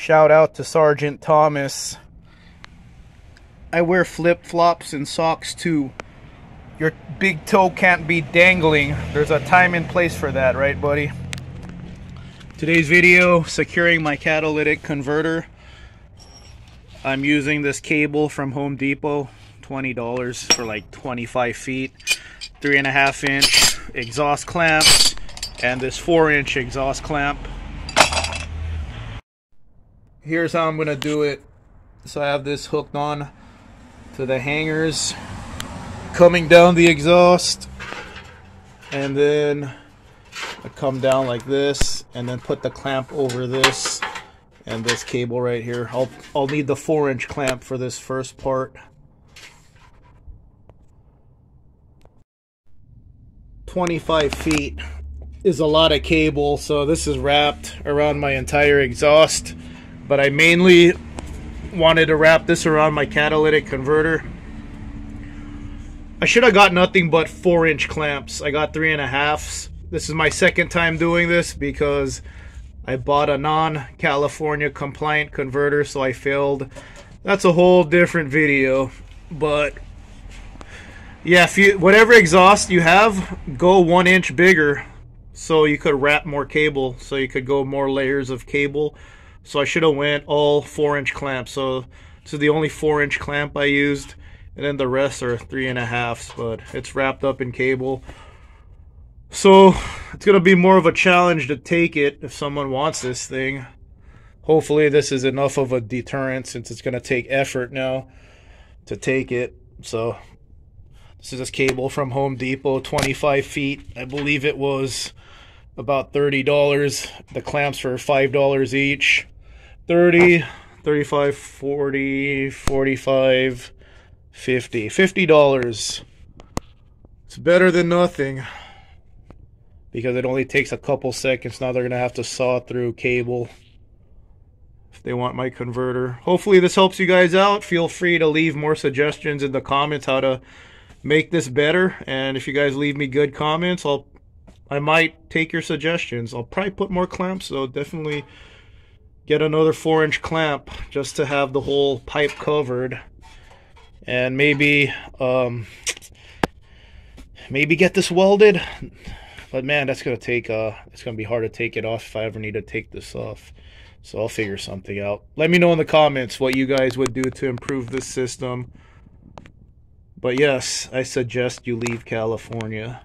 Shout out to Sergeant Thomas. I wear flip flops and socks too. Your big toe can't be dangling. There's a time and place for that, right, buddy? Today's video securing my catalytic converter. I'm using this cable from Home Depot, $20 for like 25 feet, three and a half inch exhaust clamps, and this four inch exhaust clamp. Here's how I'm gonna do it. So I have this hooked on to the hangers coming down the exhaust and then I come down like this and then put the clamp over this and this cable right here. I'll, I'll need the 4 inch clamp for this first part. 25 feet is a lot of cable so this is wrapped around my entire exhaust but I mainly wanted to wrap this around my catalytic converter. I should have got nothing but four inch clamps. I got three and a halfs. This is my second time doing this because I bought a non-California compliant converter so I failed. That's a whole different video. But yeah, if you whatever exhaust you have, go one inch bigger so you could wrap more cable so you could go more layers of cable so I should have went all four inch clamps. So this is the only four inch clamp I used. And then the rest are three and a halfs, but it's wrapped up in cable. So it's going to be more of a challenge to take it if someone wants this thing. Hopefully this is enough of a deterrent since it's going to take effort now to take it. So this is this cable from Home Depot, 25 feet. I believe it was about $30. The clamps were $5 each. 30, 35, 40, 45, 50. $50. It's better than nothing. Because it only takes a couple seconds. Now they're going to have to saw through cable if they want my converter. Hopefully this helps you guys out. Feel free to leave more suggestions in the comments how to make this better. And if you guys leave me good comments, I'll I might take your suggestions. I'll probably put more clamps, so definitely get another 4-inch clamp just to have the whole pipe covered. And maybe, um, maybe get this welded. But man, that's to take, uh, it's to be hard to take it off if I ever need to take this off. So I'll figure something out. Let me know in the comments what you guys would do to improve this system. But yes, I suggest you leave California.